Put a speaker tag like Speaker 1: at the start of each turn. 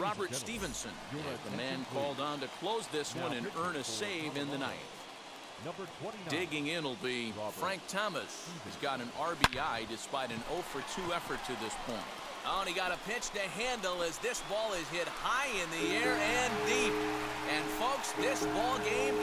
Speaker 1: Robert Stephenson the man called on to close this one and earn a save in the ninth.
Speaker 2: Number 29.
Speaker 1: Digging in will be Frank Thomas, He's got an RBI despite an 0 for 2 effort to this point.
Speaker 3: Oh, and he got a pitch to handle as this ball is hit high in the air and deep. And folks, this ball game.